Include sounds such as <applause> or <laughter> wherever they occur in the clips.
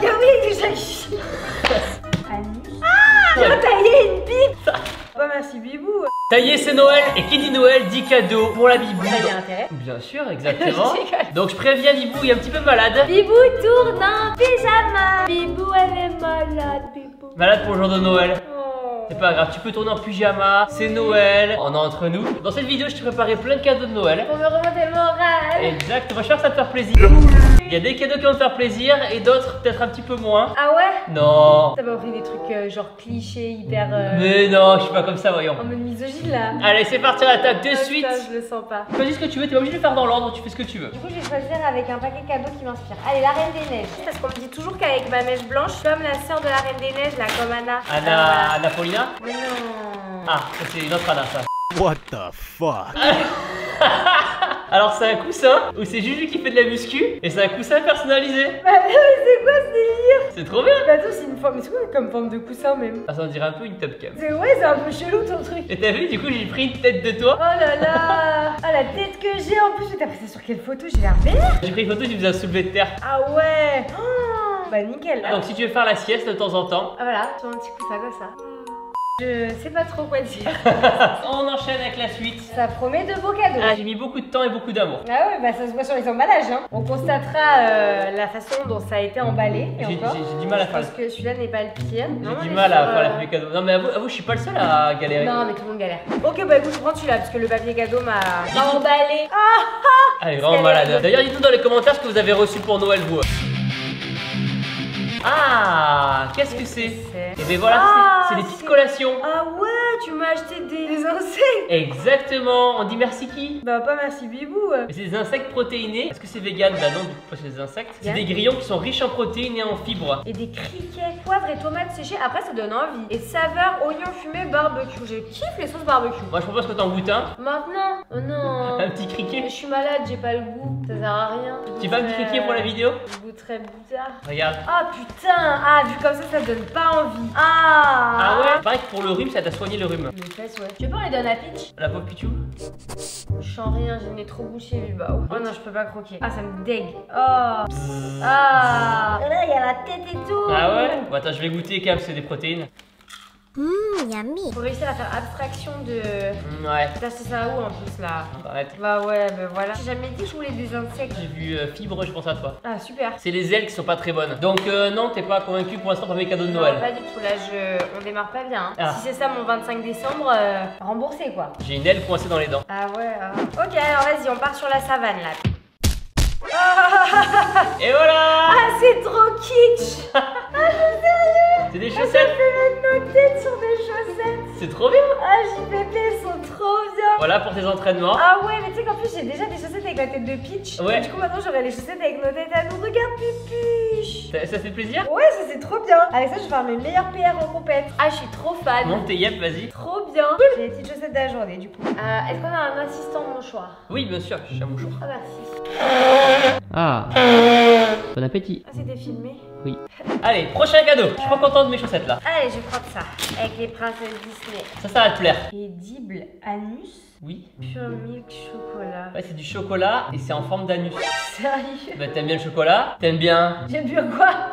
que oui, que j'ai. Annie. Ah J'ai taillé une pipe Oh merci Bibou est, c'est Noël. Et qui dit Noël dit cadeau pour la Bibou. Ça y a intérêt. Bien sûr, exactement. <laughs> Donc je préviens Bibou, il est un petit peu malade. Bibou tourne en pyjama Bibou elle est malade Bibou Malade pour le jour de Noël. Oh. C'est pas grave, tu peux tourner en pyjama, c'est Noël, on est entre nous. Dans cette vidéo, je t'ai préparé plein de cadeaux de Noël. Pour me remonter le moral Exactement, je vais faire ça te faire plaisir. Il y a des cadeaux qui vont te faire plaisir et d'autres peut-être un petit peu moins. Ah ouais? Non. T'as pas pris des trucs euh, genre clichés, hyper... euh, Mais non, je suis pas comme ça, voyons. En mode misogyne là Allez, c'est parti, on attaque de Ah, suite. je le sens pas. Choisis ce que tu veux, t'es pas obligé de le faire dans l'ordre, tu fais ce que tu veux. Du coup, je vais choisir avec un paquet cadeau qui m'inspire. Allez, la Reine des Neiges. Parce qu'on me dit toujours qu'avec ma mèche blanche, je suis comme la sœur de la Reine des Neiges, là, comme Anna. Anna, Anna Paulina Euh, Mais non. Ah, ça, c'est une autre Anna, ça. What the fuck? <laughs> Alors, c'est un coussin où c'est Juju qui fait de la muscu et c'est un coussin personnalisé. <laughs> Bah, mais c'est quoi ce délire? C'est trop bien. Bah, attends, c'est une forme. Mais c'est quoi comme forme de coussin même? Ah, ça on dirait un peu une top cam. C'est ouais, c'est un peu chelou ton truc. Et t'as vu, du coup, j'ai pris une tête de toi. Oh là là <laughs> Ah, la tête que j'ai en plus. Mais t'as pris ça sur quelle photo? J'ai l'air vénère. J'ai pris une photo, j'ai faisais un soulevé de terre. Ah ouais Oh, Bah, nickel. Donc, si tu veux faire la sieste de temps en temps, Ah voilà, sur un petit coussin comme ça. Je sais pas trop quoi dire. <laughs> on enchaîne avec la suite. Ça promet de beaux cadeaux. Ah, j'ai mis beaucoup de temps et beaucoup d'amour. Ah ouais, bah ça se voit sur les emballages. Hein. On constatera euh, la façon dont ça a été emballé. Et J'ai du mal à Je faire. pense que celui-là n'est pas le pire. J'ai du mal à faire euh, la papier cadeau. Non, mais avoue, avoue, je suis pas le seul à galérer. Non, mais tout le monde galère. Ok, bah écoute, je prends celui-là parce que le papier cadeau m'a emballé. Ah Ah, elle est vraiment malade. D'ailleurs, dites-nous dans les commentaires ce que vous avez reçu pour Noël, vous. Ah, qu'est-ce que c'est Et ben voilà, Ah, c'est des petites collations. Ah ouais, tu m'as acheté des, des insectes Exactement. On dit merci qui? Bah pas merci Bibou. Mais c'est des insectes protéinés. Est-ce que c'est vegan? Bah non, du coup, c'est des insectes. C'est des grillons qui sont riches en protéines et en fibres. Et des criquets, poivre et tomates séchées. Après, ça donne envie. Et saveur, oignon fumé, barbecue. Je kiffe les sauces barbecue. Moi, je propose que t'en goûtes un. Maintenant? Oh non <laughs> Un petit criquet. je suis malade, j'ai pas le goût. Ça sert à rien. Tu vas me criquer pour la vidéo? Je goûterai plus tard. Regarde. Ah putain Ah, vu comme ça, ça donne pas envie. Ah Ah ouais? Pareil que pour le rhume, ça t'a soigné le rhume. Mes fesses, ouais. Tu veux pas on les donne à Peach La pauvre Pichou Je sens rien, j'ai le nez trop bouché, lui. Bah, oh. Oh non, je peux pas croquer. Ah, ça me dégue. Oh Ah Là, il y a la tête et tout Ah ouais? Bon, attends, je vais goûter même, c'est des protéines. Faut réussir à faire abstraction de. Mm, ouais, T'as acheté ça où en plus là arrête. Bah ouais, bah voilà. J'ai jamais dit que je voulais des insectes. J'ai vu euh, fibre, je pense à toi. Ah, super. C'est les ailes qui sont pas très bonnes. Donc euh, non, t'es pas convaincu pour l'instant par mes cadeaux de Non, Noël. pas du tout. Là, je... on démarre pas bien. hein. Ah. Si c'est ça mon 25 décembre, euh, remboursé quoi. J'ai une aile coincée dans les dents. Ah ouais. ah. Ok, alors vas-y, on part sur la savane là. Et voilà Ah, c'est trop kitsch C'est trop bien Ah, JPP, elles sont trop bien Voilà pour tes entraînements. Ah ouais, mais tu sais qu'en plus, j'ai déjà des chaussettes avec la tête de Peach. Ouais. Et du coup, maintenant, j'aurai les chaussettes avec nos têtes à nous. Regarde, Pipiche Ça, ça fait plaisir? Ouais, ça c'est trop bien Avec ça, je vais faire mes meilleurs PR en compète. Ah, je suis trop fan Monte tes yep, vas-y. Trop bien J'ai les petites chaussettes de la journée, du coup. Euh, Est-ce qu'on a un assistant mouchoir? Oui, bien sûr, je suis un mouchoir. Ah, merci. Ah Bon appétit. Ah, c'était filmé Oui. Allez, prochain cadeau. Je suis trop content de mes chaussettes là. Allez, je prends ça. Avec les princesses Disney. Ça, ça va te plaire. Édible anus Oui. pure milk chocolat. Ouais, c'est du chocolat et c'est en forme d'anus. Sérieux Bah, t'aimes bien le chocolat? T'aimes bien? J'ai bu quoi?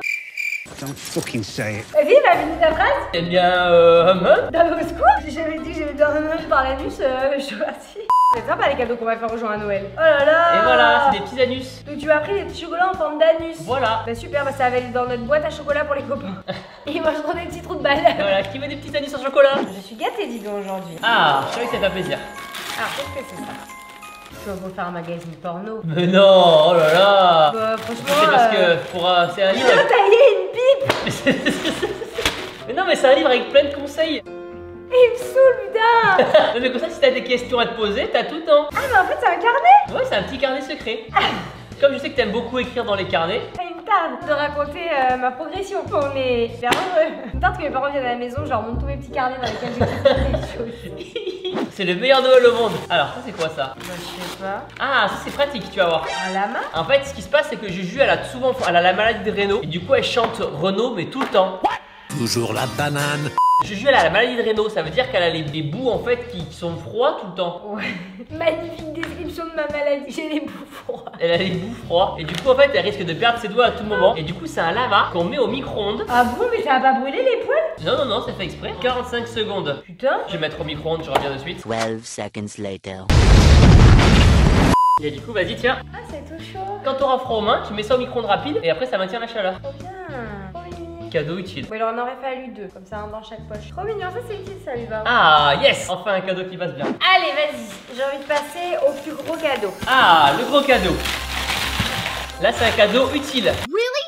Don't fucking say it. Vas-y, bah fini ta phrase T'aimes bien. Euh. hum, hum T'as au secours J'ai jamais dit que j'aimais bien un par l'anus, euh, je suis partie. C'est sympa les cadeaux qu'on va faire aux gens à Noël. Oh là là Et voilà, c'est des petits anus. Donc tu m'as pris des chocolats en forme d'anus. Voilà. Bah super, bah ça va aller dans notre boîte à chocolat pour les copains. <laughs> Et ils mangeront des petits trous de balle. Voilà, qui veut des petits anus en chocolat Je suis gâtée, dis donc, aujourd'hui. Ah, je savais que ça fait plaisir. Alors, qu'est-ce que c'est ça Tu vas vous faire un magazine porno. Mais non, oh là là Bah, franchement. C'est parce euh, que pour euh, c'est un livre. J'ai taillé une pipe <laughs> mais non, mais c'est un livre avec plein de conseils. Il me saoule, putain <laughs> Non, mais comme ça, si t'as des questions à te poser, t'as tout le temps. Ah, mais en fait, c'est un carnet Ouais, c'est un petit carnet secret. <laughs> Comme je sais que t'aimes beaucoup écrire dans les carnets, Ça me tarde de raconter euh, ma progression. On est bien heureux. Une tarte que mes parents viennent à la maison, je leur montre tous mes petits carnets dans lesquels j'écris des choses. <laughs> c'est le meilleur Noël au monde. Alors, ça, c'est quoi ça? Bah, je sais pas. Ah, ça, c'est pratique, tu vas voir. Un lama? En fait, ce qui se passe, c'est que Juju, elle a souvent elle a la maladie de Raynaud. Et du coup, elle chante Renaud, mais tout le temps. Toujours la banane. Juju elle a la maladie de Raynaud, ça veut dire qu'elle a les, les bouts en fait qui, qui sont froids tout le temps. Ouais. <laughs> Magnifique description de ma maladie. J'ai les bouts froids. Elle a les bouts froids et du coup en fait elle risque de perdre ses doigts à tout moment. Et du coup c'est un lama qu'on met au micro-ondes. Ah bon, mais ça va pas brûler les poils? Non non non, c'est fait exprès. 45 secondes. Putain. Je vais mettre au micro-ondes, je reviens de suite. 12 seconds later. Et du coup vas-y tiens, Ah, c'est tout chaud. quand t'auras froid aux mains, tu mets ça au micro-ondes rapide et après ça maintient la chaleur. Cadeau utile. Bon, il en aurait fallu deux, comme ça un dans chaque poche. Trop mignon, ça c'est utile, ça lui va. Ah yes Enfin un cadeau qui passe bien. Allez, vas-y, j'ai envie de passer au plus gros cadeau. Ah le gros cadeau. Là c'est un cadeau utile.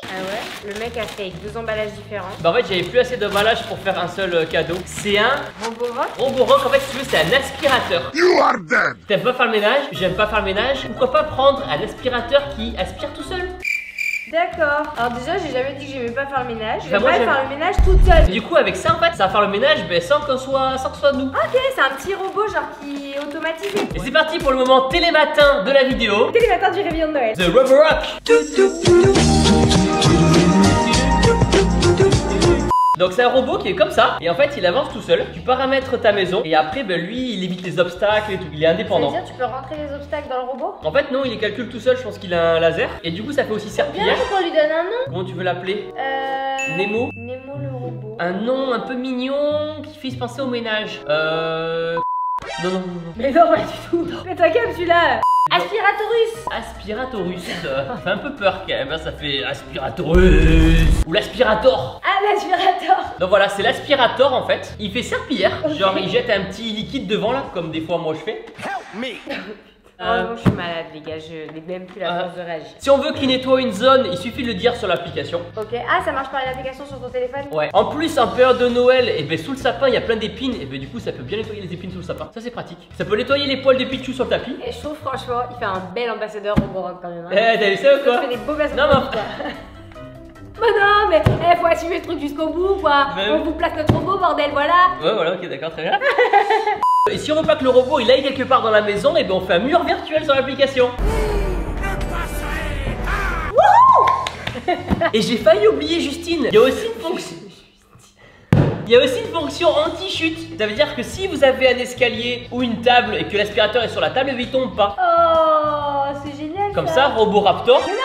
Ah ouais? Le mec a fait deux emballages différents. Bah en fait j'avais plus assez d'emballage pour faire un seul euh, cadeau. C'est un Roborock? Roborock, en fait, si tu veux, c'est un aspirateur. You are dead! T'aimes pas faire le ménage? J'aime pas faire le ménage. Pourquoi pas prendre un aspirateur qui aspire tout seul? D'accord. Alors déjà, j'ai jamais dit que j'aimais pas faire le ménage. Bah, pas j'aime. faire le ménage toute seule. Du coup, avec ça, en fait, ça va faire le ménage ben, sans, qu'on soit, sans que ce soit nous. Ok, c'est un petit robot genre qui est automatisé. Et c'est parti pour le moment télématin de la vidéo. Matins du réveillon de Noël. The Roborock Donc c'est un robot qui est comme ça et en fait il avance tout seul. Tu paramètres ta maison et après ben, lui il évite les obstacles et tout. Il est indépendant. dire tu peux rentrer les obstacles dans le robot? En fait non il les calcule tout seul. Je pense qu'il a un laser et du coup ça fait aussi Bien, serpillière. faut qu'on lui donne un nom. Comment tu veux l'appeler? Euh... Nemo Nemo le robot. Un nom un peu mignon qui fait penser au ménage. Euh. Non, non, non, non. Mais non, pas du tout. Mais toi calme celui-là. Aspiratorus. Aspiratorus. <laughs> Ça fait un peu peur quand même. hein, Ça fait Aspiratorus. Ou l'aspirator. Ah, l'aspirateur. Donc voilà, c'est l'aspirator en fait. Il fait serpillière. Genre il jette un petit liquide devant là, comme des fois moi je fais. Euh, <laughs> Heureusement, je suis malade, les gars. Je n'ai même plus la Euh. force de réagir. Si on veut qu'il nettoie une zone, il suffit de le dire sur l'application. Ok. Ah, ça marche par une application sur ton téléphone? Ouais. En plus, en période de Noël, et ben sous le sapin, il y a plein d'épines. Et ben du coup, ça peut bien nettoyer les épines sous le sapin. Ça c'est pratique. Ça peut nettoyer les poils de Pichou sur le tapis. Et je trouve franchement, il fait un bel ambassadeur Roborock quand même. hein. Eh, t'as vu ça ou Il quoi fait des beaux Non, mais-. <laughs> Mais non, mais il faut assumer le truc jusqu'au bout, quoi. Mais- On vous place notre robot, bordel, voilà. Ouais, voilà, ok, d'accord, très bien. <laughs> Et si on veut pas que le robot il aille quelque part dans la maison, et ben on fait un mur virtuel sur l'application. Et j'ai failli oublier Justine. Il y a aussi une fonction. Il y a aussi une fonction anti-chute. Ça veut dire que si vous avez un escalier ou une table et que l'aspirateur est sur la table, il tombe pas. Oh, c'est génial. Comme ça, Roboraptor. Mais non,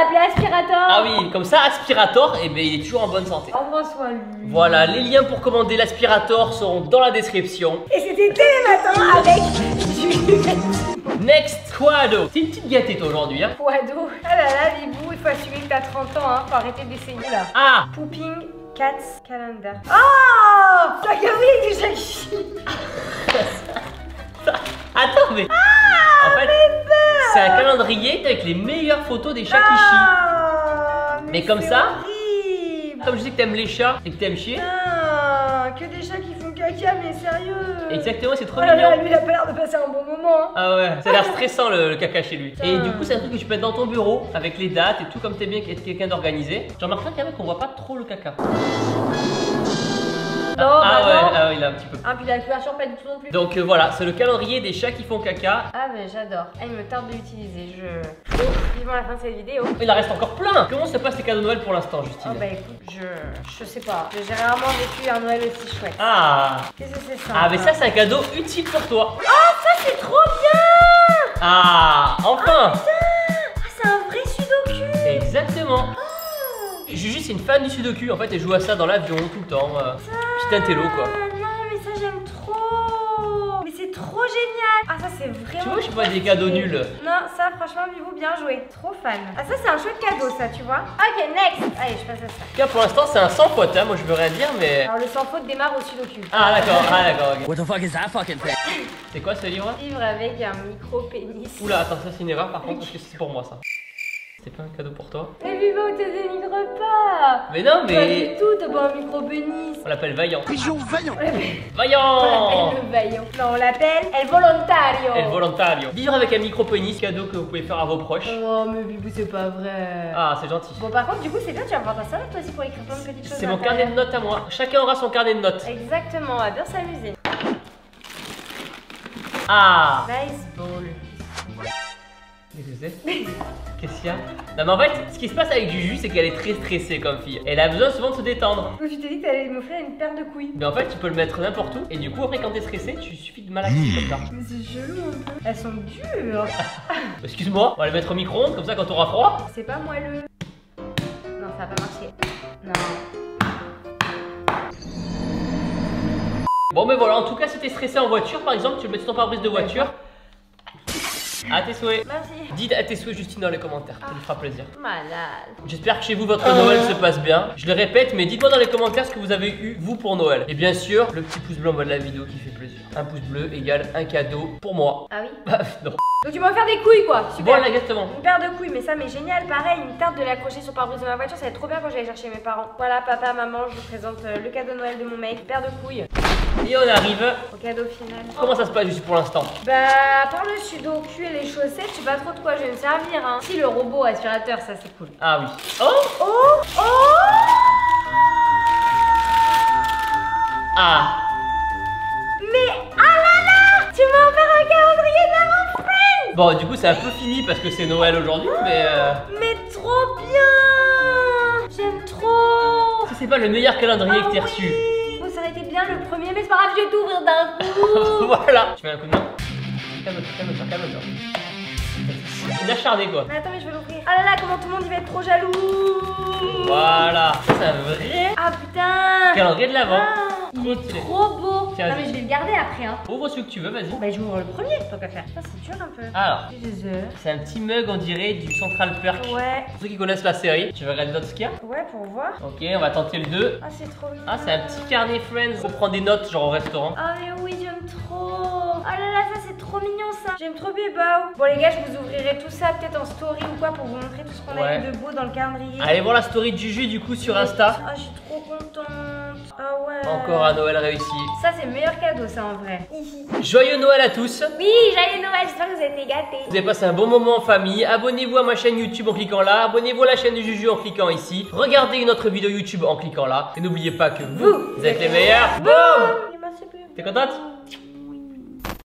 appelé aspirateur. Ah oui, comme ça, aspirator, et ben il est toujours en bonne santé. Embrasse-moi lui. Voilà, les liens pour commander l'aspirator seront dans la description. Et c'était Télématin avec <laughs> Next Quado. C'est une petite gâtée toi aujourd'hui, hein. Poido. Ah là là, les bouts, il faut assumer que t'as 30 ans, hein. Faut arrêter d'essayer là. Ah Pooping Cats Calendar. Oh oui, déjà ici. <laughs> Attends, mais. En fait, c'est un calendrier avec les meilleures photos des chats qui chient. Ah, Mais comme ça horrible. Comme je sais que t'aimes les chats et que t'aimes chier. Ah, que des chats qui font caca, mais sérieux. Exactement, c'est trop là, mignon. lui, il a pas l'air de passer un bon moment. hein. Ah ouais, ça a l'air stressant le, le caca chez lui. Et du coup, c'est un truc que tu peux mettre dans ton bureau avec les dates et tout, comme t'es bien être quelqu'un d'organisé. J'ai remarqué quand même qu'on voit pas trop le caca. Non, ah bah ouais, non. ah ouais, un petit peu. Ah, puis la pas du tout non plus. Donc euh, voilà, c'est le calendrier des chats qui font caca. Ah, mais j'adore. Ah, il me tarde de l'utiliser. Je. Ouf, vivement la fin de cette vidéo. Il en reste encore plein. Comment se passent tes cadeaux de Noël pour l'instant, Justine Oh bah écoute, je. Je sais pas. J'ai rarement vécu un Noël aussi chouette. Ah Qu'est-ce que c'est ça Ah mais ça c'est un cadeau utile pour toi. Ça, c'est trop bien Ah enfin Ah, c'est un vrai sudoku Exactement. Juju c'est une fan du sudoku en fait elle joue à ça dans l'avion tout le temps. euh, Petit intello quoi. Ah, ça, c'est vraiment. Tu vois je suis pas des cadeaux nuls. Non, ça, franchement, Vivou, bien joué. Trop fan. Ah, ça, c'est un chouette cadeau, ça, tu vois. Ok, next Allez, je passe à ça. En tout cas pour l'instant c'est un sans faute hein, moi je veux rien dire mais... Alors, le sans faute démarre au sudoku. Ah d'accord, ah d'accord, ok. What the fuck is that fucking thing? C'est quoi ce livre Vivre avec un micro-pénis. Oula attends ça c'est une erreur par contre parce que c'est pour moi ça. C'était pas un cadeau pour toi Mais Vivou, te dénigre pas Mais non Pas mais... du tout, t'as pas un micro-pénis. On l'appelle Vaillant. Pigeon vaillant! On l'appelle Vaillant le vaillant. Non, on l'appelle El Volontario. El volontario. Vivre avec un micro-pénis, cadeau que vous pouvez faire à vos proches. Oh, mais Vivou, c'est pas vrai. Ah c'est gentil. Bon, par contre, du coup, c'est bien, tu vas pouvoir t'en servir toi aussi pour écrire plein de petites choses. C'est mon carnet de notes à moi. Chacun aura son carnet de notes. Exactement, on va bien s'amuser. Ah Baseball. Que c'est <laughs> Qu'est-ce qu'il y a Non mais en fait, ce qui se passe avec Juju, c'est qu'elle est très stressée comme fille. Elle a besoin souvent de se détendre. Je t'ai dit que t'allais m'offrir une paire de couilles. Mais en fait, tu peux le mettre n'importe où. Et du coup, après, quand t'es stressé, tu suffit de malaxer comme ça. Mais c'est chelou un peu. Elles sont dures. <laughs> Excuse-moi, on va les mettre au micro-ondes, comme ça quand t'auras froid. C'est pas moelleux. Non, ça va pas marcher. Non. Bon, mais voilà, en tout cas, si t'es stressé en voiture, par exemple, tu le mets sur ton pare-brise de voiture. À tes souhaits. Merci. Dites à tes souhaits Justine dans les commentaires, ça nous fera plaisir. Malade. J'espère que chez vous votre Noël se passe bien. Je le répète, mais dites-moi dans les commentaires ce que vous avez eu vous pour Noël. Et bien sûr, le petit pouce bleu en bas de la vidéo qui fait plaisir. Un pouce bleu égale un cadeau pour moi. Ah oui <laughs> Bah non. Donc tu me faire des couilles quoi. Super. Voilà exactement. Une paire de couilles, mais ça, mais génial. Pareil, une tarte de l'accrocher sur pare-brise de ma voiture, ça va être trop bien quand j'allais chercher mes parents. Voilà, papa, maman, je vous présente euh, le cadeau de Noël de mon mec. Paire de couilles. Et on arrive. Au cadeau final. Comment ça se passe juste pour l'instant Bah, à part le sudoku et les chaussettes, je sais pas trop de quoi je vais me servir. Hein. Si, le robot aspirateur, ça c'est cool. Ah oui. Oh Oh Oh Ah Mais ah là là Tu m'as offert un calendrier d'avant friend Bon, du coup, c'est un peu fini parce que c'est Noël aujourd'hui, mais. Euh... Mais trop bien J'aime trop c'est pas le meilleur calendrier Ah que t'aies oui. reçu. Mais c'est pas grave, je vais t'ouvrir d'un coup <laughs> voilà. Tu mets un coup de main. Calme-toi, calme-toi, calme-toi. Une acharnée quoi. Mais attends, mais je vais l'ouvrir. Ah là là, comment tout le monde il va être trop jaloux Voilà. C'est un vrai Ah putain calendrier de l'avant. Ah, Il Trop est stylé. trop beau Tiens, Non mais je vais le garder après hein Ouvre celui que tu veux, vas-y. Bah j'ouvre le premier, tant qu'à faire. Ça c'est dur un peu. Alors, c'est un petit mug, on dirait, du Central Perk. Ouais, Pour ceux qui connaissent la série, tu veux regarder d'autres qu'il y a ouais pour voir. Ok, on va tenter le 2. Ah c'est trop bien. Ah, c'est un petit carnet Friends pour prendre des notes, genre au restaurant. Ah mais oui, j'aime trop. Ah là là, ça c'est trop mignon ça. J'aime trop Bébao. Bon les gars, je vous ouvrirai tout ça peut-être en story ou quoi pour vous montrer tout ce qu'on a Ouais. eu de beau dans le calendrier. Allez voir la story de Juju du coup sur Insta. Ah, je suis trop contente. Ah ouais. Encore un Noël réussi. Ça c'est le meilleur cadeau ça en vrai. Joyeux Noël à tous Oui, joyeux Noël, j'espère que vous avez été gâtés. Vous avez passé un bon moment en famille. Abonnez-vous à ma chaîne YouTube en cliquant là. Abonnez-vous à la chaîne de Juju en cliquant ici. Regardez une autre vidéo YouTube en cliquant là. Et n'oubliez pas que vous, Vous êtes les meilleurs. Boum. T'es contente?